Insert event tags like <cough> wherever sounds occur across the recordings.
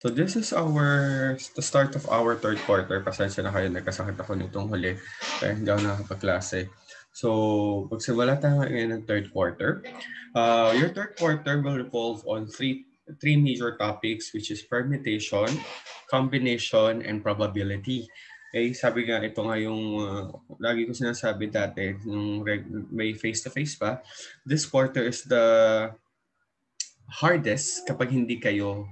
So this is our, the start of our third quarter. Pasensya na kayo, nagkasakit ako nitong huli. Kaya hindi ako nakapagklase. So, magsimula tayo ngayon ng third quarter. Uh, your third quarter will revolve on three three major topics which is permutation, combination, and probability. Eh, sabi nga, ito nga yung uh, lagi ko sinasabi dati, yung may face-to-face pa, this quarter is the hardest kapag hindi kayo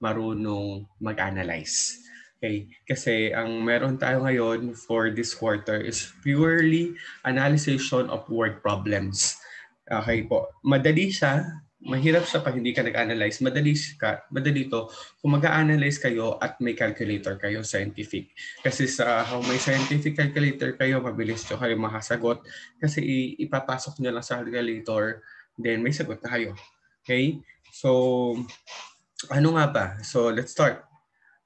marunong mag-analyze. Okay? Kasi ang meron tayo ngayon for this quarter is purely analysis of word problems. Okay po. Madali siya. Mahirap siya pag hindi ka nag-analyze. Madali, ka, madali to kung mag-analyze kayo at may calculator kayo, scientific. Kasi sa how may scientific calculator kayo, mabilis nyo kayo makasagot. Kasi ipapasok nyo lang sa calculator, then may sagot na kayo. Okay? So, ano nga ba? So let's start.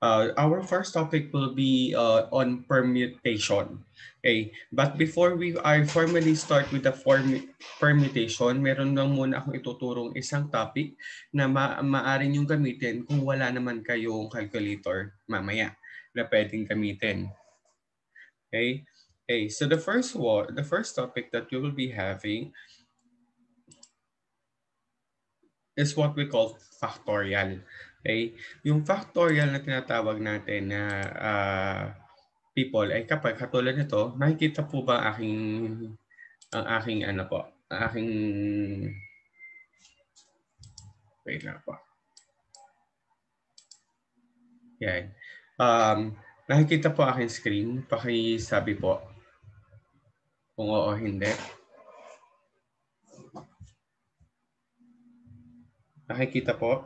Uh, our first topic will be uh, on permutation. Okay, but before we I formally start with the form permutation, meron lang muna akong ituturong isang topic na ma maaari niyong gamitin kung wala naman kayong calculator mamaya na pwedeng gamitin. Okay? Okay, so the first one, the first topic that we will be having is what we call factorial. Okay? Yung factorial na tinatawag natin na uh, people ay kapag katulad nito, nakikita po ba aking ang aking ano po, ang aking wait lang po. Yan. Um, nakikita po aking screen. Pakisabi po kung oo o hindi. Nakikita po?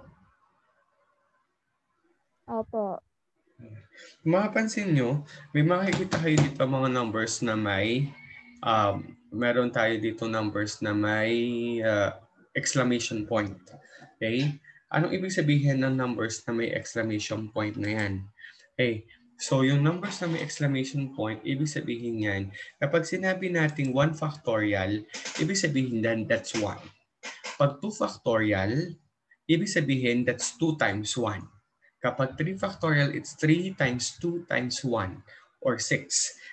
Opo. Mapapansin nyo, may makikita kayo dito mga numbers na may, um, meron tayo dito numbers na may uh, exclamation point. Okay? Anong ibig sabihin ng numbers na may exclamation point na yan? Okay. So, yung numbers na may exclamation point, ibig sabihin yan, kapag sinabi nating 1 factorial, ibig sabihin then that's 1. Pag 2 factorial, Ibig sabihin, that's 2 times 1. Kapag 3 factorial, it's 3 times 2 times 1 or 6.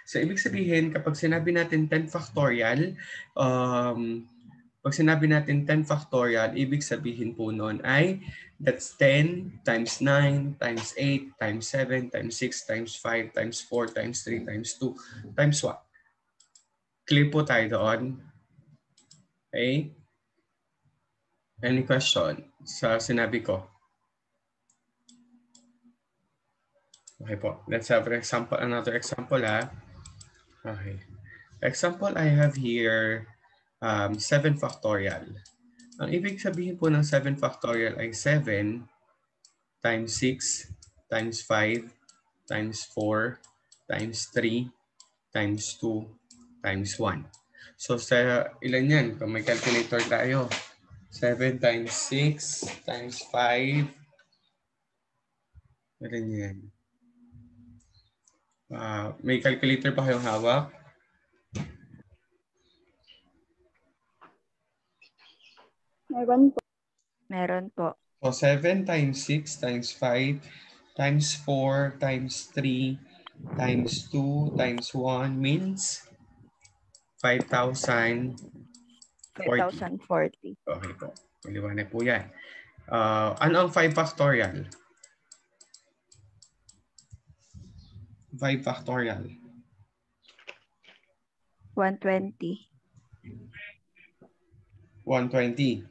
So, ibig sabihin, kapag sinabi natin 10 factorial, um, pag sinabi natin 10 factorial, ibig sabihin po noon ay that's 10 times 9 times 8 times 7 times 6 times 5 times 4 times 3 times 2 times 1. Clear po tayo doon. Okay? Any question? Sa sinabi ko. Okay po. Let's have an example, another example ha. Okay. Example I have here, um, 7 factorial. Ang ibig sabihin po ng 7 factorial ay 7 times 6 times 5 times 4 times 3 times 2 times 1. So sa ilan yan? Kung may calculator tayo, 7 times 6 times 5. Meron yan. Uh, may calculator pa kayong hawak? Meron po. Meron po. So 7 times 6 times 5 times 4 times 3 times 2 times 1 means 5,000 5,040. Okay po. Maliwanag po yan. Uh, ano ang 5 factorial? 5 factorial. 120. 120.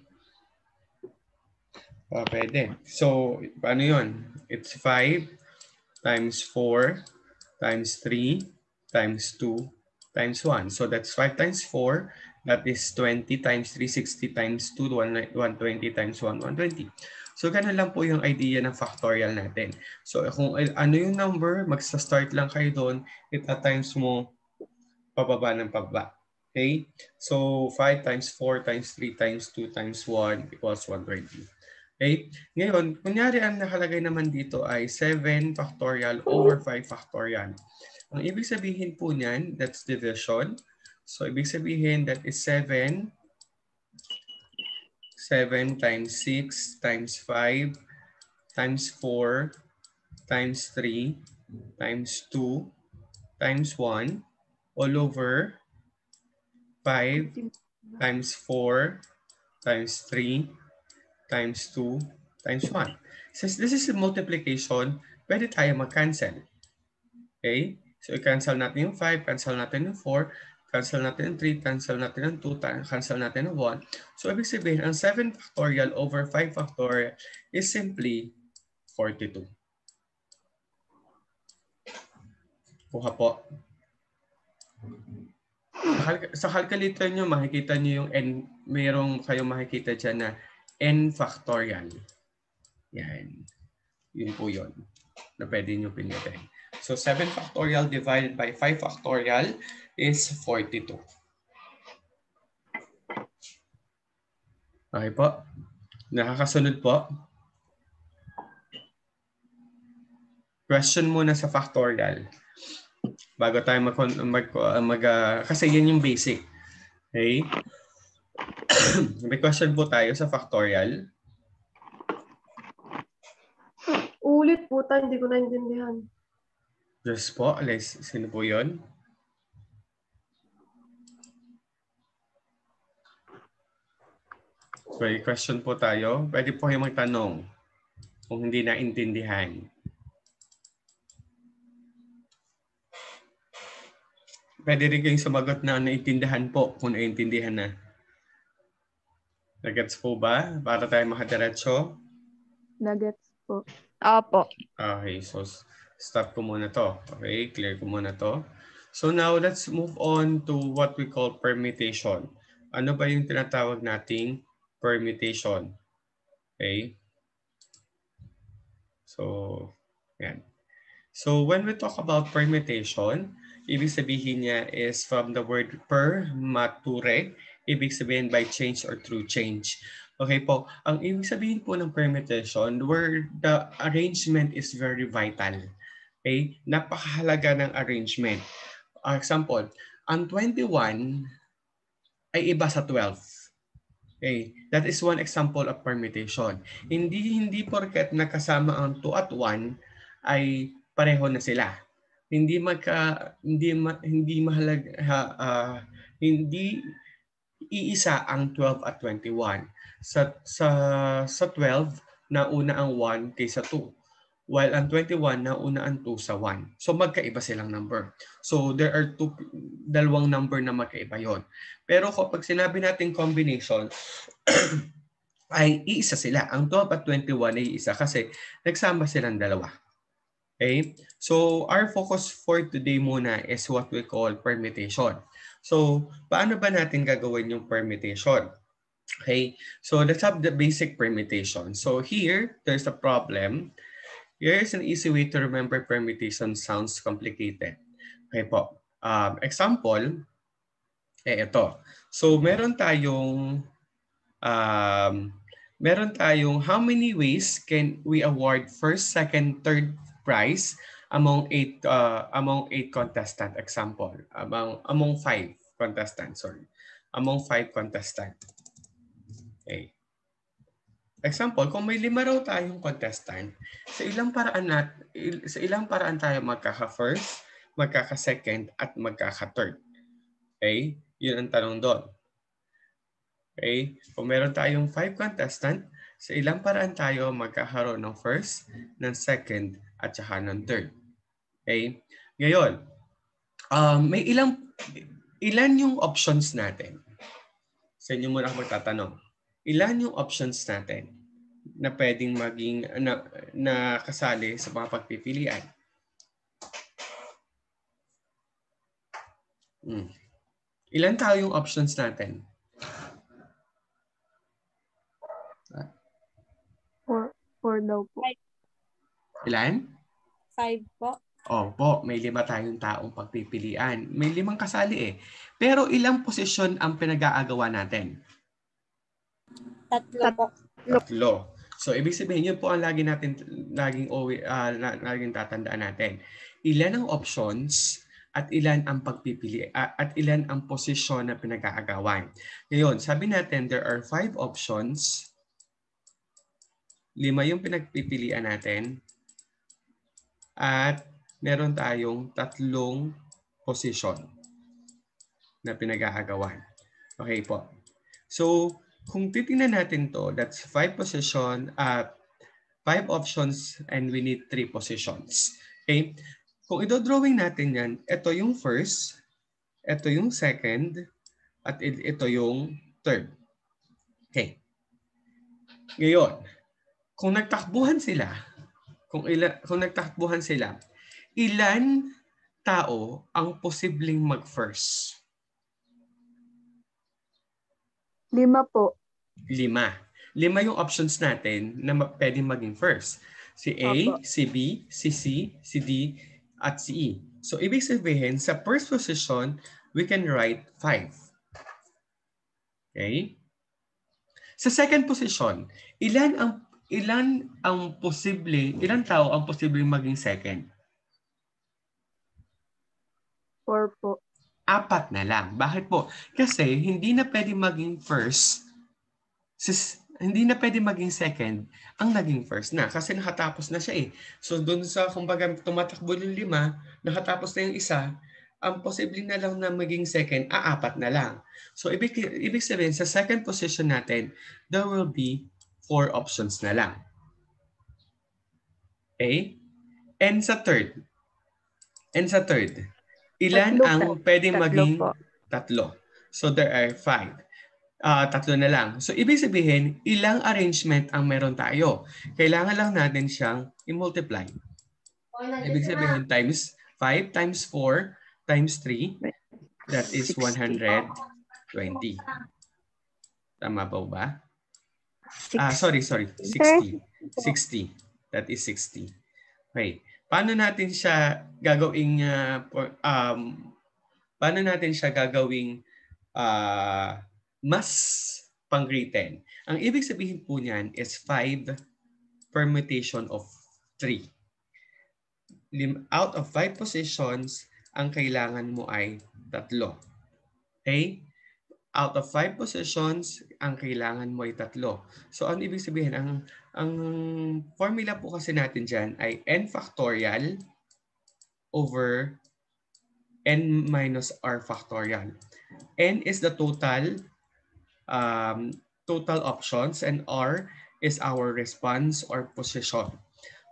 Uh, pwede. So, paano yun? It's 5 times 4 times 3 times 2 times 1. So, that's 5 times 4 That is 20 times 360 times 2, 120 times 1, 120. So, ganun lang po yung idea ng factorial natin. So, kung ano yung number, magsa-start lang kayo doon, it at times mo pababa ng pababa. Okay? So, 5 times 4 times 3 times 2 times 1 equals 120. Okay? Ngayon, kunyari ang nakalagay naman dito ay 7 factorial over 5 factorial. Ang ibig sabihin po niyan, that's division. So, ibig sabihin that is 7. 7 times 6 times 5 times 4 times 3 times 2 times 1 all over 5 times 4 times 3 times 2 times 1. Since this is a multiplication, pwede tayo mag-cancel. Okay? So, i-cancel natin yung 5, cancel natin yung 4, cancel natin yung 3, cancel natin yung 2, cancel natin yung 1. So, ibig sabihin, ang 7 factorial over 5 factorial is simply 42. Kuha po. Sa, cal- sa calculator nyo, makikita nyo yung n, mayroong kayong makikita dyan na n factorial. Yan. Yun po yun na pwede nyo pinitin. So 7 factorial divided by 5 factorial is 42. Okay po. Nakakasunod po. Question muna sa factorial. Bago tayo mag, mag, mag uh, kasi yan yung basic. Okay? <clears throat> May question po tayo sa factorial. Ulit po tayo, hindi ko naintindihan. Yes po, Alex. Sino po yun? May question po tayo. Pwede po kayo magtanong kung hindi naintindihan. Pwede rin kayong sumagot na naintindihan po kung naintindihan na. Nagets po ba? Para tayo makadiretso? Nuggets po. Opo. Okay, so stop ko muna to. Okay, clear ko muna to. So now let's move on to what we call permutation. Ano ba yung tinatawag nating permutation? Okay. So, yan. So when we talk about permutation, ibig sabihin niya is from the word per mature, ibig sabihin by change or through change. Okay po, ang ibig sabihin po ng permutation where the arrangement is very vital. Okay? Napakahalaga ng arrangement. Uh, example, ang 21 ay iba sa 12. Okay, that is one example of permutation. Hindi hindi porket nakasama ang 2 at 1 ay pareho na sila. Hindi magka hindi ma, hindi mahalaga ha, ah, hindi iisa ang 12 at 21. Sa sa sa 12 nauna ang 1 kaysa 2. While ang 21 nauna ang 2 sa 1. So magkaiba silang number. So there are two dalawang number na magkaiba 'yon. Pero kapag sinabi natin combination <clears throat> ay iisa sila. Ang 12 at 21 ay isa kasi nagsama silang dalawa. Okay? So our focus for today muna is what we call permutation. So paano ba natin gagawin yung permutation? Okay? So let's have the basic permutation. So here, there's a problem. Here is an easy way to remember permutation sounds complicated. Okay po. Um, example, eh ito. So meron tayong um, meron tayong how many ways can we award first, second, third prize among eight uh, among eight contestant example among among five contestants sorry among five contestant okay example kung may lima raw tayong contestant sa ilang paraan nat il- sa ilang paraan tayo magkaka first magkaka second at magkaka third okay yun ang tanong doon okay kung meron tayong five contestant sa ilang paraan tayo magkakaroon ng first ng second at saka ng third. Okay? Ngayon, um, may ilang ilan yung options natin? Sa inyo muna ako magtatanong. Ilan yung options natin na pwedeng maging na, na kasali sa mga pagpipilian? Hmm. Ilan tao yung options natin? Four, four daw po. Ilan? Five po. Opo, may lima tayong taong pagpipilian. May limang kasali eh. Pero ilang posisyon ang pinag-aagawa natin? Tatlo po. Tatlo. So, ibig sabihin, yun po ang lagi natin, laging, uh, laging tatandaan natin. Ilan ang options at ilan ang pagpipili uh, at ilan ang posisyon na pinag-aagawan. Ngayon, sabi natin there are five options. Lima yung pinagpipilian natin. at meron tayong tatlong position na pinag-aagawan. Okay po. So, kung titingnan natin to, that's five position, uh, five options, and we need three positions. Okay? Kung ito-drawing natin yan, ito yung first, ito yung second, at ito yung third. Okay. Ngayon, kung nagtakbuhan sila, kung, ila, kung nagtakbuhan sila, ilan tao ang posibleng mag-first? Lima po. Lima. Lima yung options natin na ma- pwedeng maging first. Si A, Opo. si B, si C, si D, at si E. So, ibig sabihin, sa first position, we can write 5. Okay? Sa second position, ilan ang ilan ang posible, ilan tao ang posibleng maging second? Four po. Apat na lang. Bakit po? Kasi hindi na pwede maging first, sis, hindi na pwede maging second ang naging first na kasi nakatapos na siya eh. So doon sa kumbaga tumatakbo yung lima, nakatapos na yung isa, ang posible na lang na maging second, aapat na lang. So ibig, ibig sabihin sa second position natin, there will be four options na lang. Okay? And sa third, and sa third, ilan Tatlo ang pwedeng Tatlo maging po. tatlo. So there are five. Ah, tatlo na lang. So ibig sabihin, ilang arrangement ang meron tayo. Kailangan lang natin siyang i-multiply. Ibig sabihin times 5 times 4 times 3, that is 60. 120. Tama ba ba? Ah, sorry, sorry. 60. 60. That is 60. Okay. Paano natin siya gagawing uh, um paano natin siya gagawing ah, mas pang-written? Ang ibig sabihin po niyan is 5 permutation of 3. Lim- out of 5 positions, ang kailangan mo ay tatlo. Okay? Out of 5 positions, ang kailangan mo ay tatlo. So, ano ibig sabihin? Ang, ang formula po kasi natin dyan ay n factorial over n minus r factorial. n is the total um, total options and r is our response or position.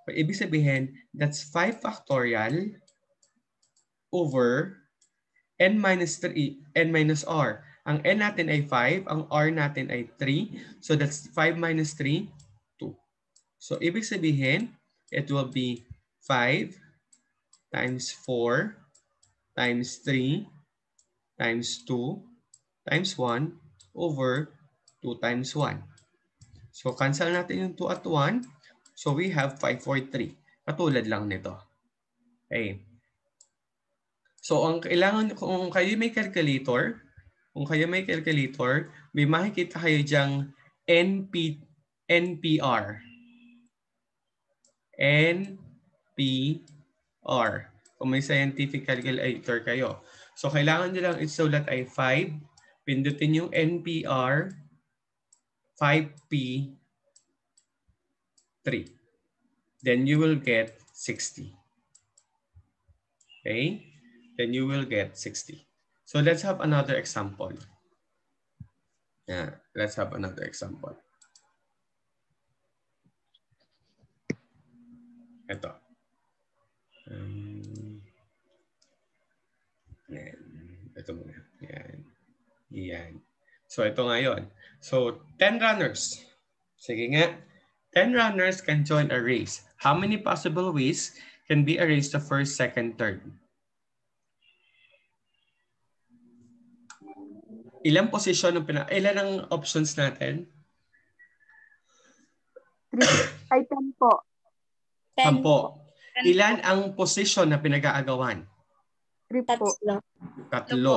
So, ibig sabihin, that's 5 factorial over n minus 3, n minus r. Ang n natin ay 5, ang r natin ay 3. So that's 5 minus 3, 2. So ibig sabihin, it will be 5 times 4 times 3 times 2 times 1 over 2 times 1. So cancel natin yung 2 at 1. So we have 5, 4, 3. Katulad lang nito. Okay. So ang kailangan, kung kayo may calculator, kung kayo may calculator, may makikita kayo dyang NP, NPR. NPR. Kung may scientific calculator kayo. So kailangan nyo lang isulat ay 5. Pindutin yung NPR 5P 3. Then you will get 60. Okay? Then you will get 60. So let's have another example. Yeah, let's have another example. Ito. Um, yan. Ito muna. Yan. Yan. So ito ngayon. So 10 runners. Sige nga. 10 runners can join a race. How many possible ways can be a race to first, second, third? Ilang posisyon ng pina... Ilan ang options natin? Three. Ay, ten po. Sampo. Ilan ang posisyon na pinag-aagawan? Three po. Tatlo. Tatlo.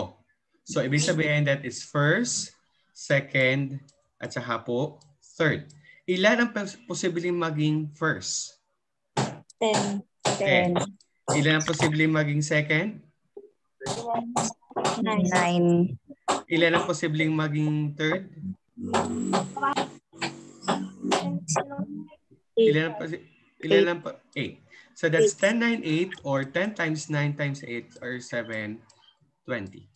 So, ibig sabihin that is first, second, at saka po, third. Ilan ang pos- posibleng maging first? Ten. Ten. Ilan ang posibleng maging second? Nine. Nine. Ilan ang posibleng maging third? Ilan ang, ilan ang, po- eight. So that's 10, 9, 8 or 10 times 9 times 8 or 7, 20.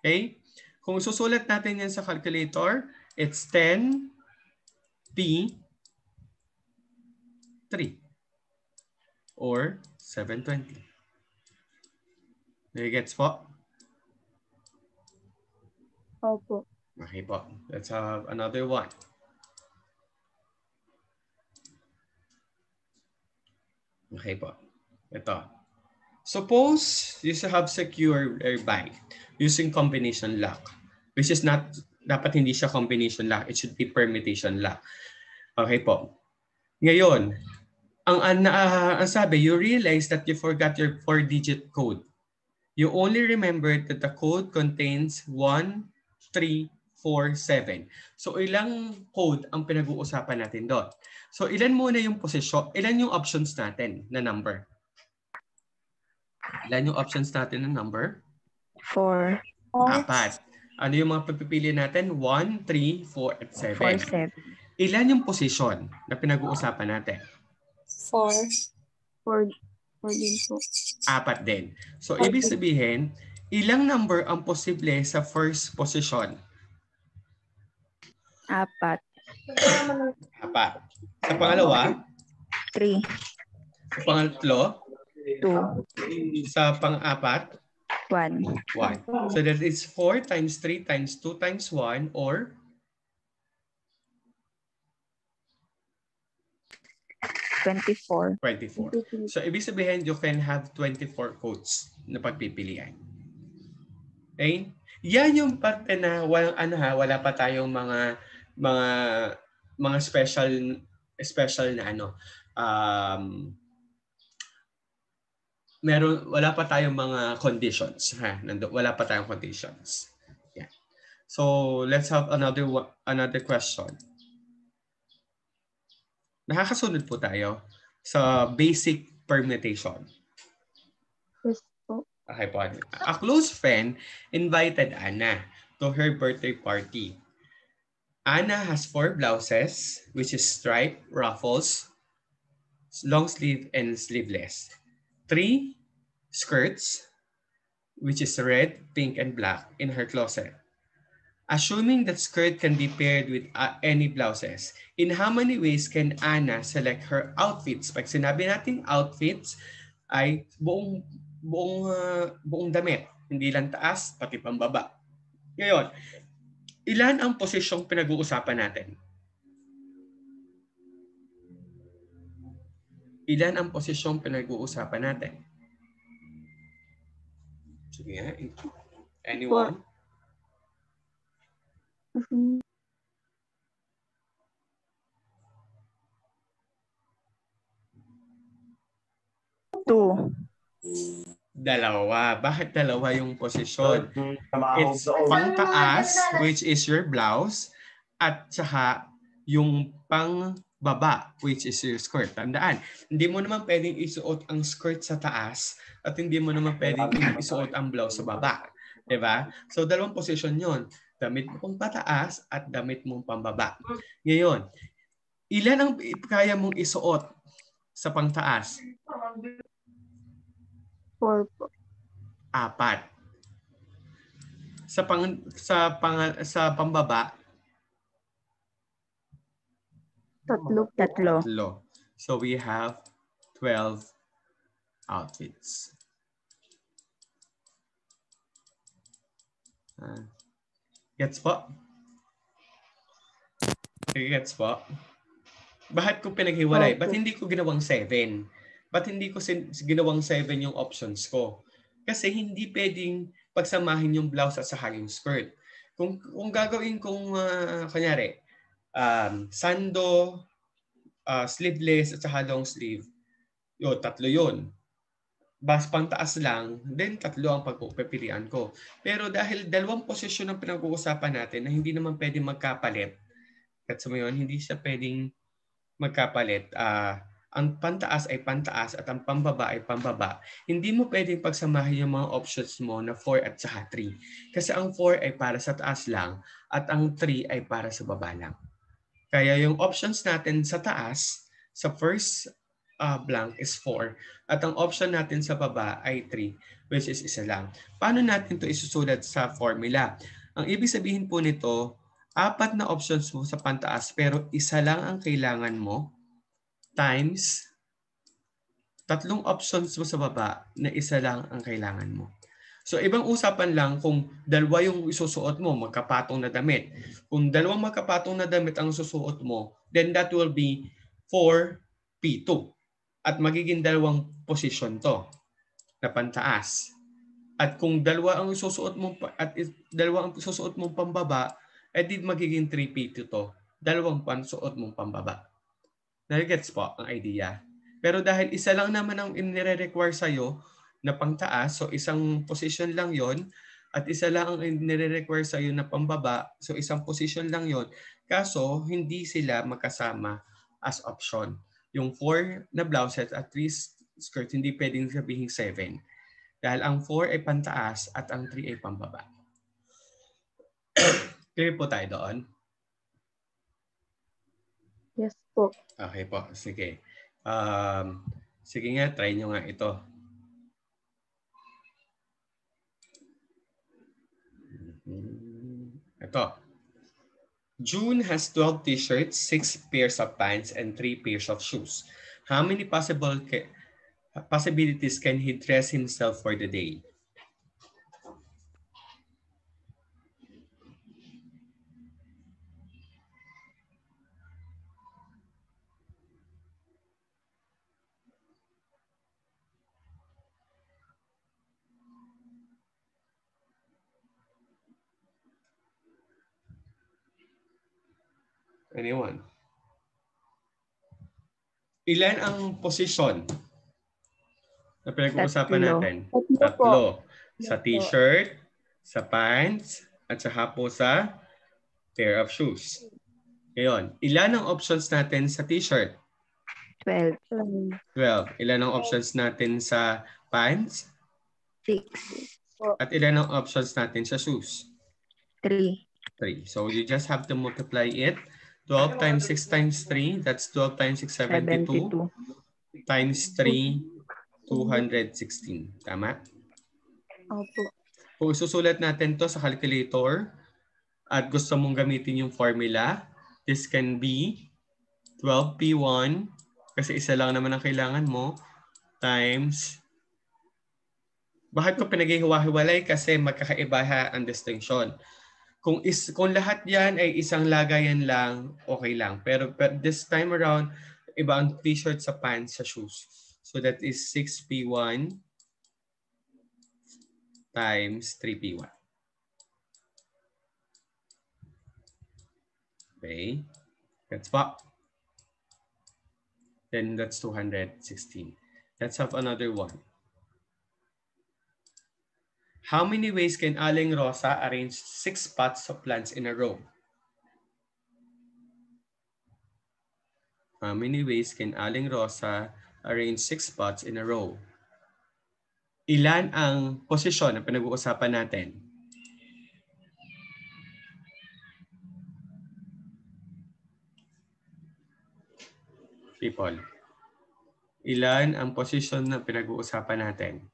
Okay? Kung susulat natin yan sa calculator, it's 10 P 3 or 720. Do you gets po? Opo. Okay po. Let's have another one. Okay po. Ito. Suppose you have secure by using combination lock, which is not, dapat hindi siya combination lock. It should be permutation lock. Okay po. Ngayon, ang, ang, uh, ang sabi, you realize that you forgot your four-digit code. You only remembered that the code contains 1, 3, 4, 7. So ilang code ang pinag-uusapan natin doon? So ilan muna yung posisyon, ilan yung options natin na number? Ilan yung options natin na number? 4, Apat. Ano yung mga pagpipili natin? 1, 3, 4, at 7. 4, 7. Ilan yung position na pinag-uusapan natin? Four. Four, four din po. Apat din. So ibig sabihin, ilang number ang posible sa first position? 4, Apat. Sa pangalawa, 3, sa pangatlo, 2, sa pang-apat, 1, 1. So that is 4 times 3 times 2 times 1 or 24. 24. So ibig sabihin, you can have 24 codes na pagpipilian. Okay? Yan yung parte na walang ano ha, wala pa tayong mga mga mga special special na ano um meron wala pa tayong mga conditions ha. Nando, wala pa tayong conditions. Yeah. So let's have another another question. Nakakasunod po tayo sa basic permutation. Po. A close friend invited Anna to her birthday party. Anna has four blouses, which is striped, ruffles, long sleeve, and sleeveless. Three skirts, which is red, pink, and black in her closet. Assuming that skirt can be paired with uh, any blouses, in how many ways can Anna select her outfits? Pag sinabi nating outfits, ay buong buong ah, buong damit, hindi lang taas pati pambaba. Ngayon, ilan ang posisyong pinag-uusapan natin? Ilan ang posisyong pinag-uusapan natin? Sige. Anyone? Mhm. Two. Dalawa. Bakit dalawa yung posisyon? It's pangtaas, which is your blouse, at saka yung pang baba, which is your skirt. Tandaan, hindi mo naman pwedeng isuot ang skirt sa taas at hindi mo naman pwedeng isuot ang blouse sa baba. ba? So, dalawang posisyon yon Damit mo pang pataas at damit mong pambaba. Ngayon, ilan ang kaya mong isuot sa pangtaas? Four po. Apat. Sa pang sa pang sa pambaba, Tatlo. Tatlo. tatlo. So we have 12 outfits. Ah. Gets po? Okay, Gets po? Bakit ko pinaghiwalay? Ba't hindi ko ginawang 7? Ba't hindi ko sin- ginawang 7 yung options ko? Kasi hindi pwedeng pagsamahin yung blouse at saka yung skirt. Kung, kung gagawin kong, ah, kanyari, um, sando, uh, sleeveless at saka long sleeve, yun, tatlo yun. Bas pang taas lang, then tatlo ang pagpipilian ko. Pero dahil dalawang posisyon ang pinag-uusapan natin na hindi naman pwedeng magkapalit, at mo yun, hindi siya pwedeng magkapalit. ah ang pantaas ay pantaas at ang pambaba ay pambaba. Hindi mo pwedeng pagsamahin yung mga options mo na 4 at saka 3. Kasi ang 4 ay para sa taas lang at ang 3 ay para sa baba lang. Kaya yung options natin sa taas, sa first ah, blank is 4 at ang option natin sa baba ay 3 which is isa lang. Paano natin to isusulat sa formula? Ang ibig sabihin po nito, apat na options mo sa pantaas pero isa lang ang kailangan mo times tatlong options mo sa baba na isa lang ang kailangan mo. So ibang usapan lang kung dalawa yung isusuot mo, magkapatong na damit. Kung dalawang magkapatong na damit ang susuot mo, then that will be 4P2. At magiging dalawang position to na pantaas. At kung dalawa ang susuot mo at dalawa ang susuot mong pambaba, edi magiging 3P2 to. Dalawang pansuot mong pambaba. Nagets po ang idea. Pero dahil isa lang naman ang inire-require sa'yo na pangtaas, so isang position lang yon at isa lang ang nire-require sa'yo na pambaba, so isang position lang yon Kaso, hindi sila magkasama as option. Yung 4 na blouses at 3 skirt, hindi pwedeng sabihin 7. Dahil ang 4 ay pantaas at ang 3 ay pambaba. <coughs> Clear po tayo doon? Po. Okay po, sige. Um, sige nga, try nyo nga ito. Mhm. Ito. June has 12 t-shirts, 6 pairs of pants, and 3 pairs of shoes. How many possible possibilities can he dress himself for the day? Anyone? Ilan ang posisyon na pinag-uusapan natin? Tatlo. Sa t-shirt, sa pants, at saka po sa pair of shoes. Ngayon, ilan ang options natin sa t-shirt? 12, 12. Ilan ang options natin sa pants? 6, At ilan ang options natin sa shoes? 3, 3. So you just have to multiply it. 12 times 6 times 3, that's 12 times 6, 72. 72. Times 3, 216. Tama? Opo. Kung isusulat natin to sa calculator at gusto mong gamitin yung formula, this can be 12P1 kasi isa lang naman ang kailangan mo times bakit ko pinaghihiwa-hiwalay? Kasi magkakaiba ang distinction. Kung is kung lahat 'yan ay isang lagayan lang, okay lang. Pero, pero this time around, iba ang t-shirt sa pants sa shoes. So that is 6P1 times 3P1. Okay. That's pa. Then that's 216. Let's have another one. How many ways can Aling Rosa arrange six pots of plants in a row? How many ways can Aling Rosa arrange six pots in a row? Ilan ang posisyon na pinag-uusapan natin? People. Ilan ang posisyon na pinag-uusapan natin?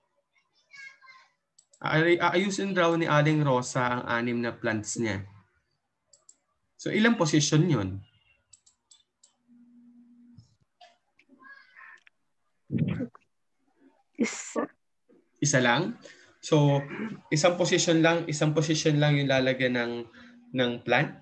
Ay- Aayusin raw ni Aling Rosa ang anim na plants niya. So ilang posisyon yun? Isa. Isa lang? So isang position lang, isang position lang yung lalagyan ng ng plant?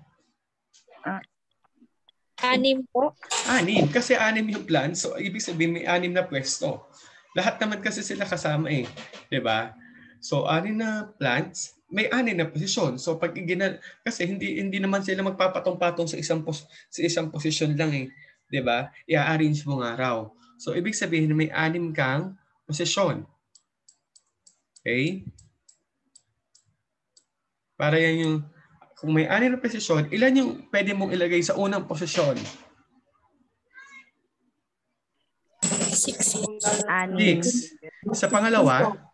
Anim po. Anim. Kasi anim yung plant. So ibig sabihin may anim na pwesto. Lahat naman kasi sila kasama eh. 'Di ba? So anim na plants, may anim na posisyon. So pag ginal kasi hindi hindi naman sila magpapatong-patong sa isang pos, sa isang position lang eh, 'di ba? I-arrange mo nga raw. So ibig sabihin may anim kang posisyon. Okay? Para yan yung kung may anim na posisyon, ilan yung pwede mong ilagay sa unang posisyon? Six. Six. Sa pangalawa,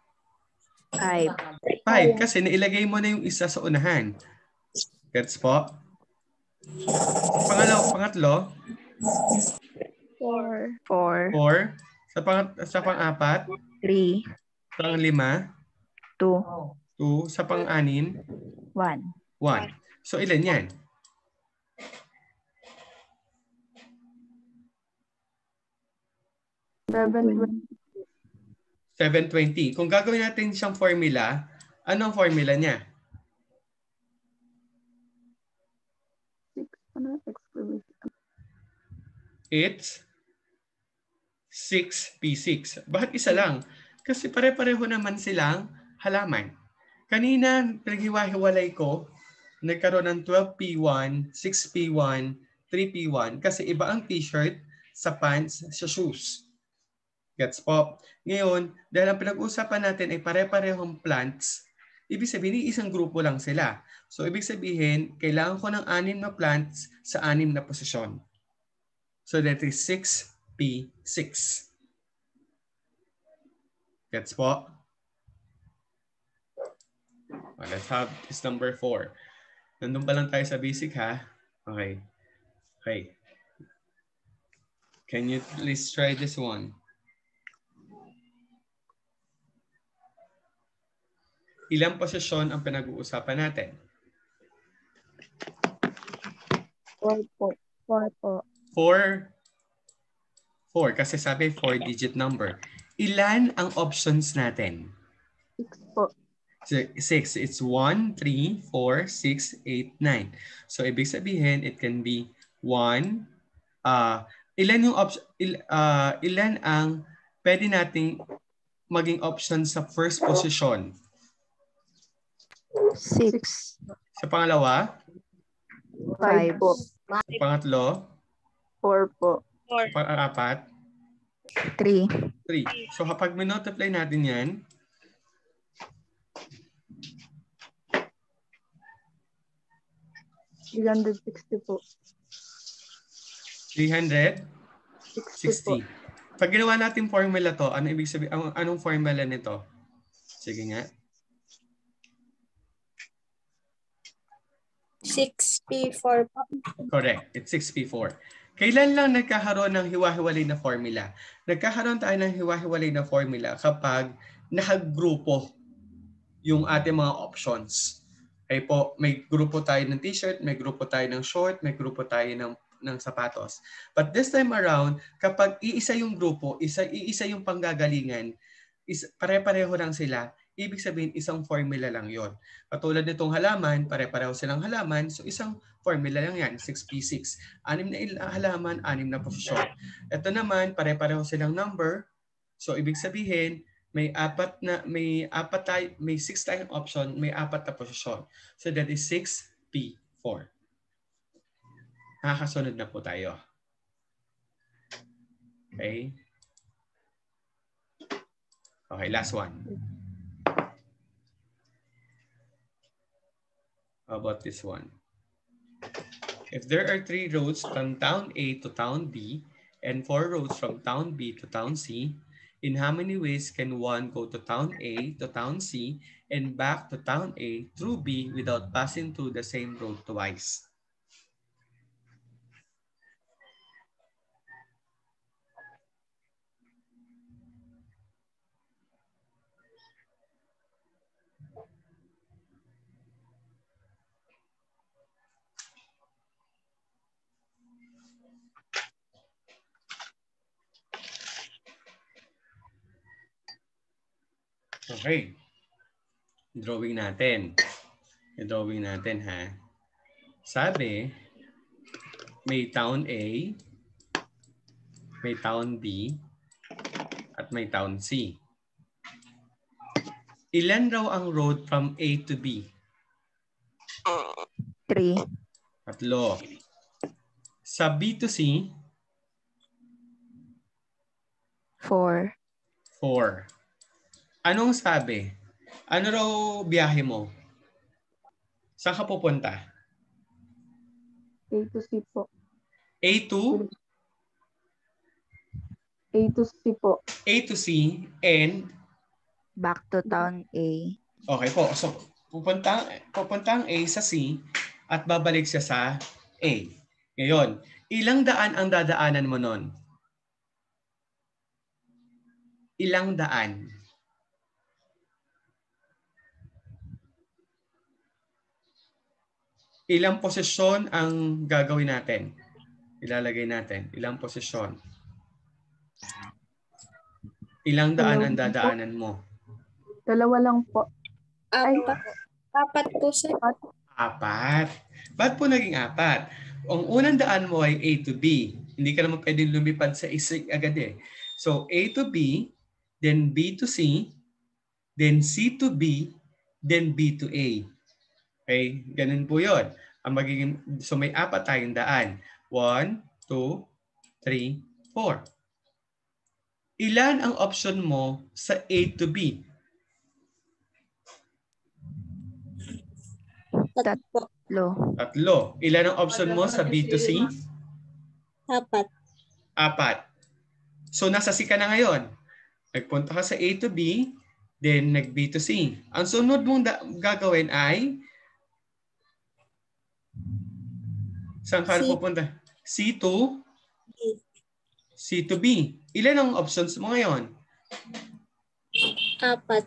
5. five. Kasi nailagay mo na yung isa sa unahan. Gets po? Pangalawa, pangatlo, Four. Four. 4. Sa, pang, sa pang-apat, Three. pang-lima, Two. 2. Sa pang-anim, One. 1. So, ilan yan? Seven. 720. Kung gagawin natin siyang formula, ano ang formula niya? Ano? It's 6P6. Bakit isa lang? Kasi pare-pareho naman silang halaman. Kanina, pinaghiwa-hiwalay ko, nagkaroon ng 12P1, 6P1, 3P1 kasi iba ang t-shirt sa pants, sa shoes. Gets po? Ngayon, dahil ang pinag-usapan natin ay pare-parehong plants, ibig sabihin, isang grupo lang sila. So, ibig sabihin, kailangan ko ng anim na plants sa anim na posisyon. So that is 6P6. Gets po? Oh, let's have this number 4. Nandun pa lang tayo sa basic ha. Okay. Okay. Can you please try this one? Ilang posisyon ang pinag-uusapan natin? Four po. Four po. Four. Four. Kasi sabi four digit number. Ilan ang options natin? Six po. Si- Six. It's one, three, four, six, eight, nine. So, ibig sabihin, it can be one. Uh, ilan yung option, il, uh, ilan ang pwede nating maging option sa first position? Six. Sa pangalawa? Five po. Sa pangatlo? Four po. Four. Sa pang-apat? Three. Three. So, kapag minultiply natin yan, 360 po. 300? 60 po. 60. Pag ginawa natin formula to, ano ibig sabihin, ang- anong formula nito? Sige nga. 6P4 po. Correct. It's 6P4. Kailan lang nagkakaroon ng hiwa-hiwalay na formula? Nagkakaroon tayo ng hiwa-hiwalay na formula kapag nakagrupo yung ating mga options. Ay po, may grupo tayo ng t-shirt, may grupo tayo ng short, may grupo tayo ng ng sapatos. But this time around, kapag iisa yung grupo, isa iisa yung panggagalingan, is pare-pareho lang sila, ibig sabihin isang formula lang yon. Katulad nitong halaman, pare-pareho silang halaman, so isang formula lang yan, 6P6. Anim na halaman, anim na posisyon. Ito naman, pare-pareho silang number, so ibig sabihin, may apat na may apat tayo, may 6 tayong option, may apat na posisyon. So that is 6P4. Nakakasunod na po tayo. Okay? Okay, last one. How about this one? If there are three roads from town A to town B and four roads from town B to town C, in how many ways can one go to town A to town C and back to town A through B without passing through the same road twice? Okay. Drawing natin. I-drawing natin ha. Sabi, may town A, may town B, at may town C. Ilan raw ang road from A to B? Three. Tatlo. Sa B to C, Four. four. Anong sabi? Ano raw biyahe mo? Saan ka pupunta? A to C po. A to A to C po. A to C and Back to town A. okay po. So pupunta pupunta ang A sa C at babalik siya sa A. Ngayon, ilang daan ang dadaanan mo nun? ilang daan? Ilang posisyon ang gagawin natin? Ilalagay natin. Ilang posisyon? Ilang daan ang dadaanan mo? Dalawa lang po. Ay. Apat. Apat po, sir. Apat. Ba't po naging apat? Ang unang daan mo ay A to B. Hindi ka naman pwedeng lumipad sa isa agad eh. So A to B, then B to C, then C to B, then B to A. Okay? Ganun po yun. Ang magiging, so may apat tayong daan. One, two, three, four. Ilan ang option mo sa A to B? Tatlo. Tatlo. Ilan ang option mo sa B to C? Apat. Apat. So nasa C ka na ngayon. Nagpunta ka sa A to B, then nag B to C. Ang sunod mong gagawin ay Saan ka C. pupunta? C to. C to B. Ilan ang options mo ngayon? Apat.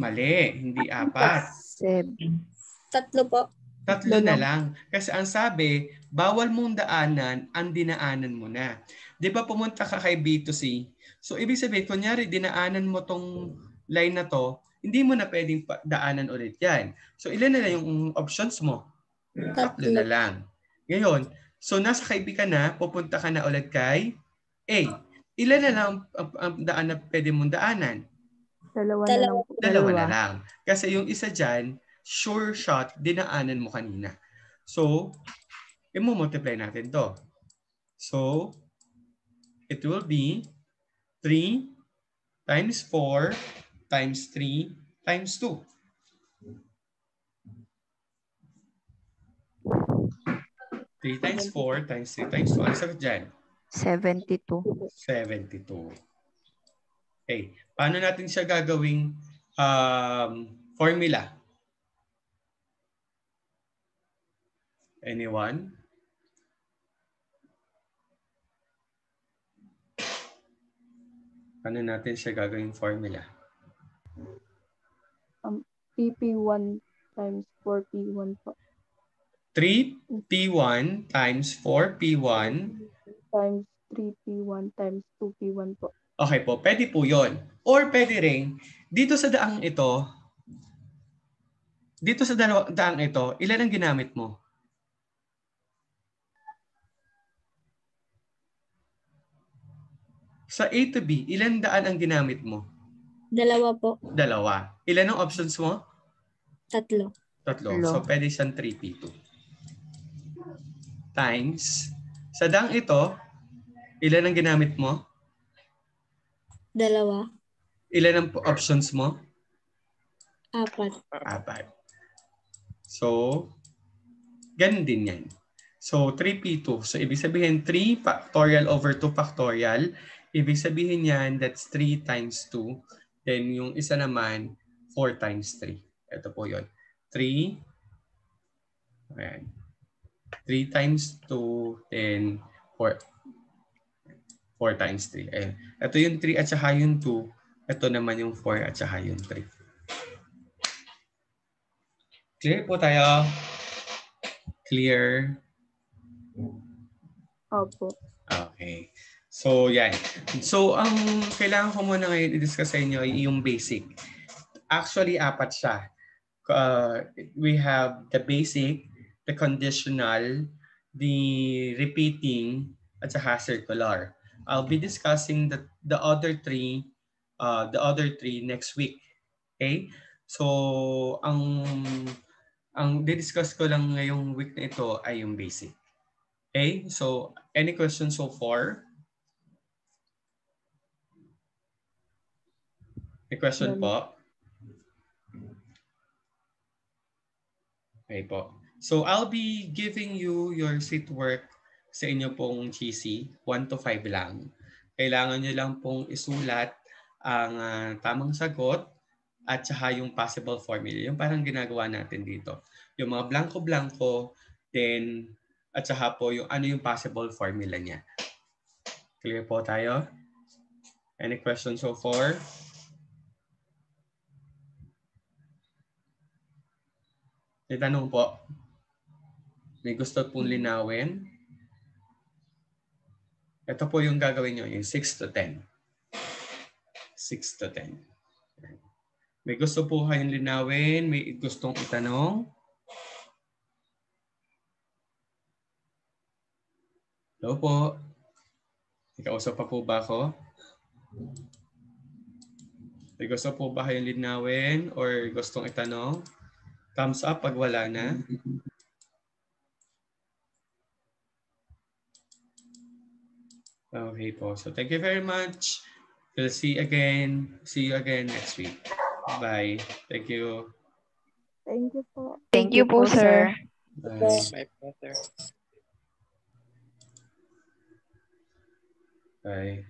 Mali, hindi apat. Seven. Tatlo po. Tatlo na lang. Kasi ang sabi, bawal mong daanan ang dinaanan mo na. Di ba pumunta ka kay B to C? So ibig sabihin, kunyari dinaanan mo tong line na to, hindi mo na pwedeng daanan ulit yan. So ilan na lang yung options mo? Tatlo na lang. Ngayon, so nasa kay B ka na, pupunta ka na ulit kay A. Ilan na lang ang, daan na pwede mong daanan? Dalawa, na Dalawa. lang po. Dalawa na lang. Kasi yung isa dyan, sure shot, dinaanan mo kanina. So, i-multiply natin to. So, it will be 3 times 4 times 3 times 2. Three times 4 times 3 times 2. Ano sagot dyan? Seventy-two. 72. Okay. Paano natin siya gagawing um, formula? Anyone? Paano natin siya gagawing formula? PP1 times 4P1 po. 3P1 times 4P1. Times 3P1 times 2P1 po. Okay po, pwede po yon. Or pwede rin, dito sa daang ito, dito sa daang ito, ilan ang ginamit mo? Sa A to B, ilan daan ang ginamit mo? Dalawa po. Dalawa. Ilan ang options mo? Tatlo. Tatlo. Tatlo. So, pwede siyang 3P2. Times, sa daang ito, ilan ang ginamit mo? Dalawa. Ilan ang options mo? Apat. Apat. So, ganun din yan. So, 3P2. So, ibig sabihin 3 factorial over 2 factorial. Ibig sabihin yan, that's 3 times 2. Then, yung isa naman, 4 times 3. Ito po yon 3. Ayan. 3 times 2, then 4. 4 times 3. Ayan. Ito yung 3 at saka yung 2. Ito naman yung 4 at saka yung 3. Clear po tayo. Clear. Opo. Okay. So, yan. So, ang kailangan ko muna ngayon i-discuss sa inyo ay yung basic. Actually, apat siya. Uh, we have the basic, the conditional, the repeating, at saka circular. I'll be discussing the, the other three uh, the other three next week. Okay? So, ang ang di-discuss ko lang ngayong week na ito ay yung basic. Okay? So, any questions so far? May question po? Okay po. So, I'll be giving you your seat work sa inyo pong GC, 1 to 5 lang. Kailangan nyo lang pong isulat ang ah, tamang sagot at saka yung possible formula. Yung parang ginagawa natin dito. Yung mga blanco-blanco, then at saka po yung ano yung possible formula niya. Clear po tayo? Any questions so far? May tanong po. May gusto pong linawin? Ito po yung gagawin nyo, yung 6 to 10. 6 to 10. May gusto po kayong linawin? May gustong itanong? Hello po. Ikausap pa po ba ako? May gusto po ba kayong linawin or gustong itanong? Thumbs up pag wala na. Okay po. So thank you very much. We'll see again. See you again next week. Bye. Thank you. Thank you po. Thank you po, sir. Bye. My brother. Bye.